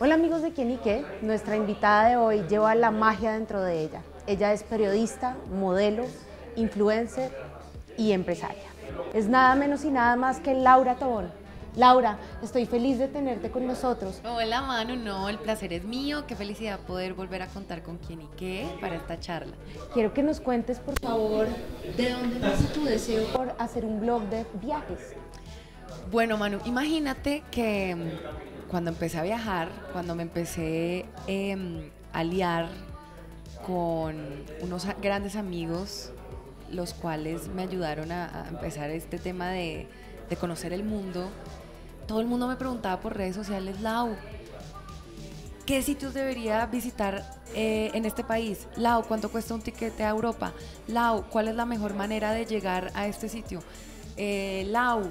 Hola amigos de Quién y Qué, nuestra invitada de hoy lleva la magia dentro de ella. Ella es periodista, modelo, influencer y empresaria. Es nada menos y nada más que Laura Tobón. Laura, estoy feliz de tenerte con nosotros. Hola Manu, no, el placer es mío. Qué felicidad poder volver a contar con quién y qué para esta charla. Quiero que nos cuentes, por favor, de dónde nace tu deseo por hacer un blog de viajes. Bueno, Manu, imagínate que cuando empecé a viajar, cuando me empecé em, a liar con unos grandes amigos, los cuales me ayudaron a, empezar este tema de, de conocer el mundo, todo el mundo me preguntaba por redes sociales, Lau, ¿qué sitios debería visitar eh, en este país? Lau, ¿cuánto cuesta un tiquete a Europa? Lau, ¿cuál es la mejor manera de llegar a este sitio? Eh, Lau,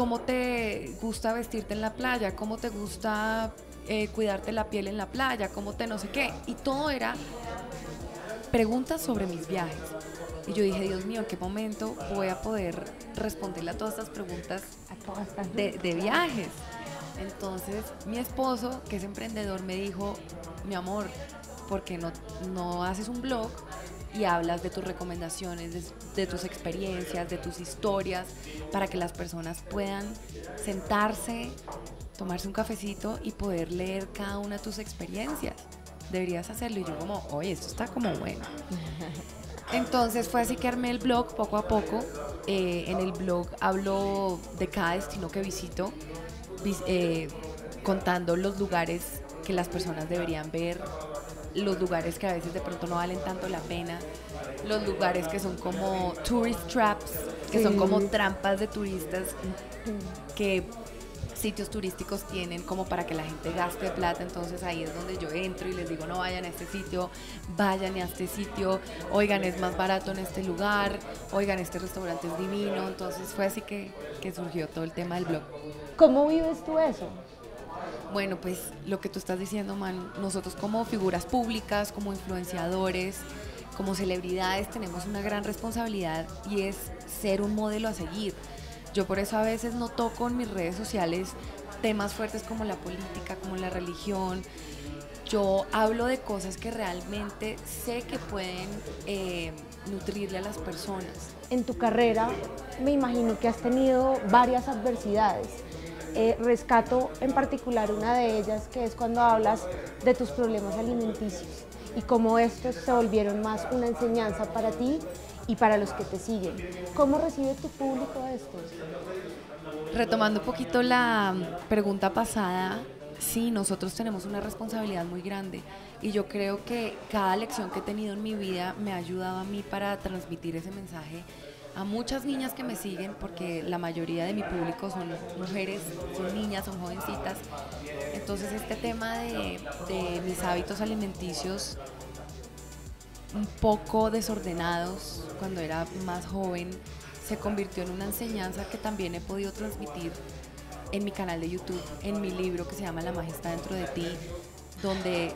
¿cómo te gusta vestirte en la playa? ¿Cómo te gusta eh, cuidarte la piel en la playa? ¿Cómo te no sé qué? Y todo era preguntas sobre mis viajes. Y yo dije, Dios mío, ¿en qué momento voy a poder responderle a todas estas preguntas de, de viajes? Entonces, mi esposo, que es emprendedor, me dijo, mi amor, ¿por qué no, no haces un blog y hablas de tus recomendaciones, de, de, tus experiencias, de tus historias, para que las personas puedan sentarse, tomarse un cafecito y poder leer cada una de tus experiencias. Deberías hacerlo. Y yo como, oye, esto está como bueno. Entonces fue así que armé el blog poco a poco. Eh, en el blog hablo de cada destino que visito, eh, contando los lugares que las personas deberían ver, los lugares que a veces de pronto no valen tanto la pena, los lugares que son como tourist traps, que son como trampas de turistas que sitios turísticos tienen como para que la gente gaste plata, entonces ahí es donde yo entro y les digo, no vayan a este sitio, vayan a este sitio, oigan, es más barato en este lugar, oigan, este restaurante es divino, entonces fue así que, que surgió todo el tema del blog. ¿Cómo vives tú eso? Bueno, pues lo que tú estás diciendo, man, nosotros como figuras públicas, como influenciadores, como celebridades, tenemos una gran responsabilidad y es ser un modelo a seguir. Yo por eso a veces no toco en mis redes sociales temas fuertes como la política, como la religión. Yo hablo de cosas que realmente sé que pueden eh, nutrirle a las personas. En tu carrera me imagino que has tenido varias adversidades. Eh, rescato en particular una de ellas que es cuando hablas de tus problemas alimenticios y cómo estos se volvieron más una enseñanza para ti y para los que te siguen. ¿Cómo recibe tu público esto? Retomando un poquito la pregunta pasada, sí, nosotros tenemos una responsabilidad muy grande y yo creo que cada lección que he tenido en mi vida me ha ayudado a mí para transmitir ese mensaje a muchas niñas que me siguen, porque la mayoría de mi público son mujeres, son niñas, son jovencitas. Entonces este tema de, mis hábitos alimenticios un poco desordenados cuando era más joven, se convirtió en una enseñanza que también he podido transmitir en mi canal de YouTube, en mi libro que se llama La está dentro de ti, donde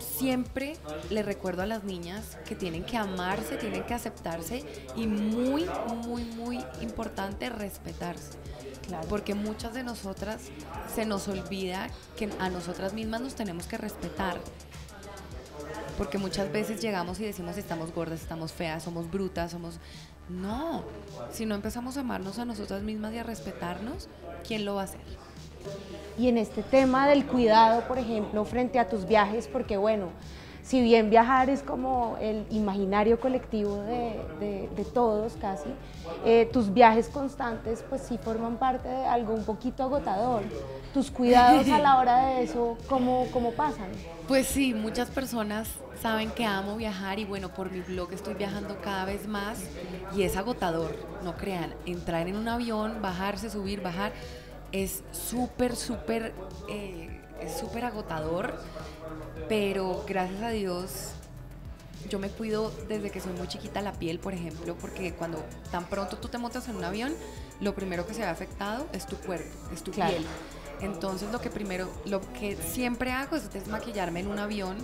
siempre le recuerdo a las niñas que tienen que amarse, tienen que aceptarse y muy, muy, muy importante respetarse. Porque muchas de nosotras se nos olvida que a nosotras mismas nos tenemos que respetar porque muchas veces llegamos y decimos estamos gordas, estamos feas, somos brutas, somos... No, si no empezamos a amarnos a nosotras mismas y a respetarnos, ¿quién lo va a hacer? Y en este tema del cuidado, por ejemplo, frente a tus viajes, porque bueno, si bien viajar es como el imaginario colectivo de, todos casi, eh, tus viajes constantes pues sí forman parte de algo un poquito agotador. Tus cuidados a la hora de eso, ¿cómo, cómo pasan? Pues sí, muchas personas saben que amo viajar y bueno, por mi blog estoy viajando cada vez más y es agotador, no crean, entrar en un avión, bajarse, subir, bajar, es súper, súper, eh, es súper agotador pero gracias a Dios yo me cuido desde que soy muy chiquita la piel, por ejemplo, porque cuando tan pronto tú te montas en un avión, lo primero que se ve afectado es tu cuerpo, es tu piel. Entonces lo que primero, lo que siempre hago es desmaquillarme en un avión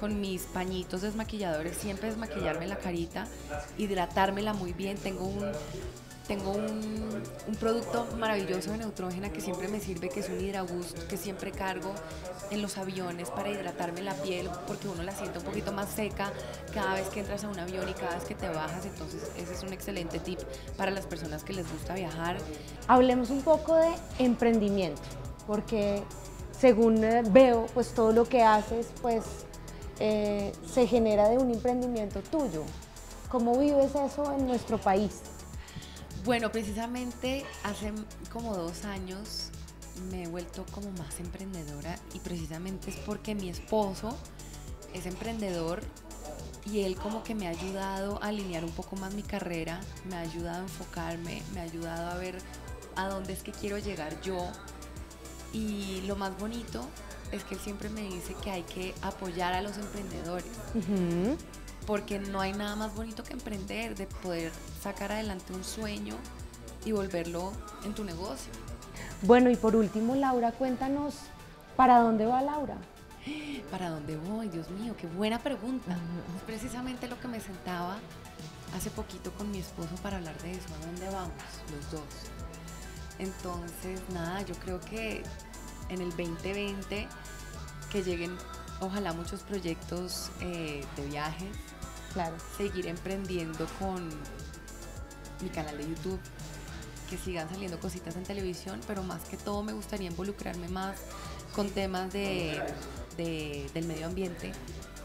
con mis pañitos desmaquilladores, siempre desmaquillarme la carita, hidratármela muy bien. Tengo un tengo un, producto maravilloso de Neutrógena que siempre me sirve, que es un Hidragust, que siempre cargo en los aviones para hidratarme la piel, porque uno la siente un poquito más seca cada vez que entras a un avión y cada vez que te bajas. Entonces, ese es un excelente tip para las personas que les gusta viajar. Hablemos un poco de emprendimiento, porque según eh, veo, pues todo lo que haces, pues eh, se genera de un emprendimiento tuyo. ¿Cómo vives eso en nuestro país? Bueno, precisamente hace como dos años me he vuelto como más emprendedora y precisamente es porque mi esposo es emprendedor y él como que me ha ayudado a alinear un poco más mi carrera, me ha ayudado a enfocarme, me ha ayudado a ver a dónde es que quiero llegar yo. Y lo más bonito es que él siempre me dice que hay que apoyar a los emprendedores. Porque no hay nada más bonito que emprender, de poder sacar adelante un sueño y volverlo en tu negocio. Bueno, y por último, Laura, cuéntanos, ¿para dónde va Laura? ¿Para dónde voy? Dios mío, qué buena pregunta. Es precisamente lo que me sentaba hace poquito con mi esposo para hablar de eso. ¿A dónde vamos los dos? Entonces, nada, yo creo que en el 2020 que lleguen ojalá muchos proyectos eh, de viajes. Claro. Seguir emprendiendo con mi canal de YouTube, que sigan saliendo cositas en televisión, pero más que todo me gustaría involucrarme más con temas de, del medio ambiente,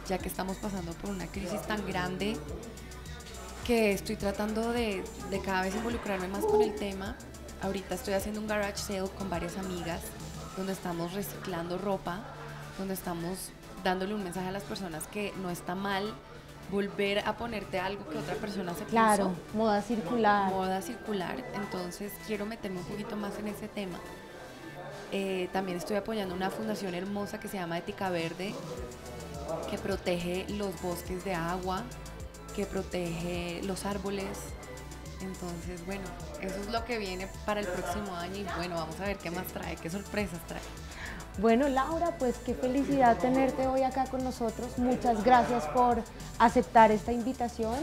ya que estamos pasando por una crisis tan grande que estoy tratando de, de cada vez involucrarme más con el tema. Ahorita estoy haciendo un garage sale con varias amigas donde estamos reciclando ropa, donde estamos dándole un mensaje a las personas que no está mal volver a ponerte algo que otra persona se claro, moda circular. Moda circular, entonces quiero meterme un poquito más en ese tema. Eh, también estoy apoyando una fundación hermosa que se llama Ética Verde, que protege los bosques de agua, que protege los árboles. Entonces, bueno, eso es lo que viene para el próximo año y bueno, vamos a ver qué más trae, qué sorpresas trae. Bueno, Laura, pues qué felicidad tenerte hoy acá con nosotros. Muchas gracias por aceptar esta invitación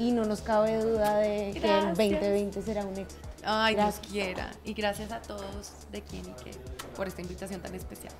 y no nos cabe duda de que el 2020 será un éxito. Ay, Dios quiera. Y gracias a todos de quien y que por esta invitación tan especial.